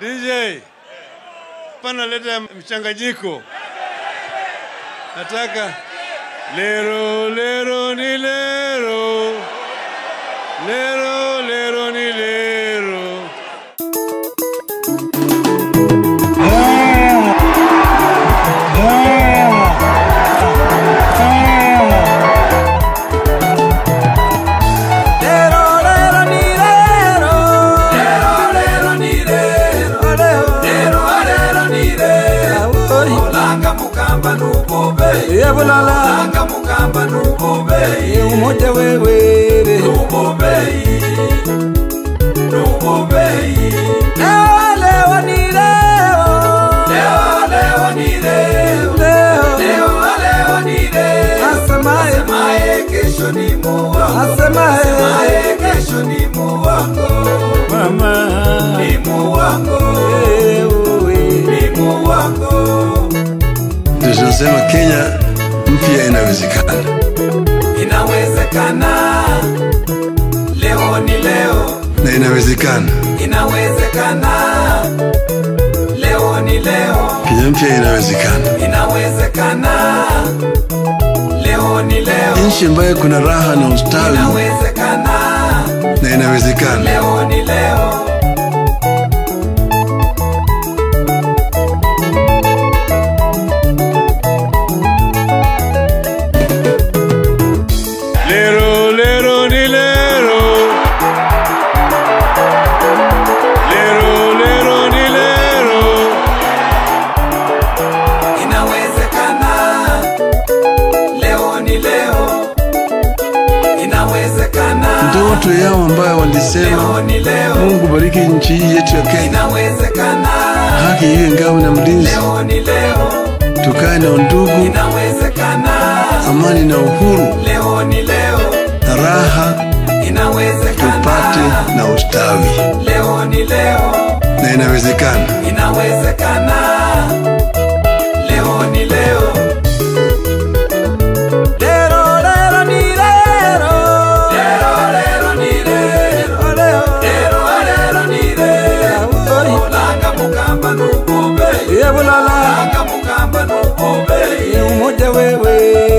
DJ, pana leta mchanganyiko. Nataka lero lero ni lero, lero Olanga mukamba nubobe. Yebulala. Olanga mukamba nubobe. Umoja wewe. Nubobe. Nubobe. Leo, leo, ni leo. Leo, leo, ni leo. Ndio tunasema Kenya mpya inawezekana. Inawezekana. Leo ni leo. na inawezekana. Inawezekana. Leo ni leo. Kenya mpya inawezekana. Inawezekana. Leo ni leo. Nchi ambayo kuna raha na ustawi Inawezekana. na inawezekana. Leo ni leo. Ndoto yao ambayo walisema. Mungu bariki nchi hii yetu ya Kenya, haki iwe ngao na mlinzi, tukae na undugu, amani na uhuru Leo ni leo. na raha, tupate na ustawi, Leo ni leo. na inawezekana. Inawezekana. way, way.